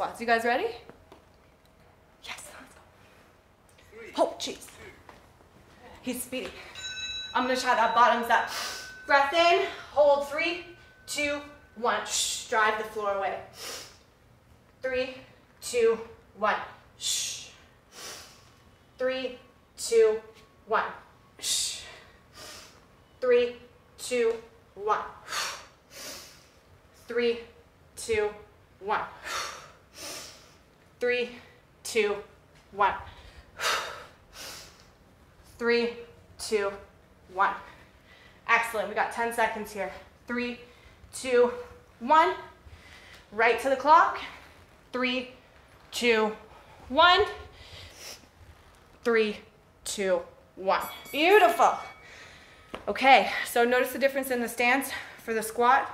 squats. You guys ready? Yes, let's go. Oh, jeez. He's speedy. I'm gonna try that bottoms up. Breath in, hold three, two, one. Shh, drive the floor away. Three, two, one. Shh. Three, two, one. Shh. Three, two, one. Three, two, one. Three, two, one. Three, two, one. Excellent. We got 10 seconds here. Three, two, one. Right to the clock. Three, two, one. Three, two, one. Beautiful. Okay, so notice the difference in the stance for the squat